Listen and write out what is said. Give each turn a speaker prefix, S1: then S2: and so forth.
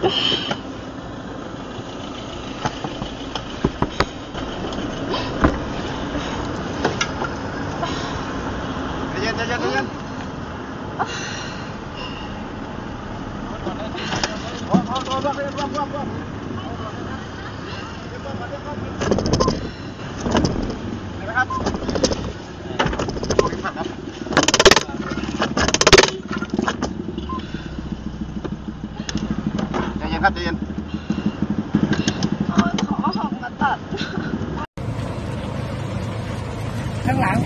S1: Buang, buang, buang, buang, buang, buang. นครับใจเย็น
S2: ขอของมาตัด
S3: ข้างหลัง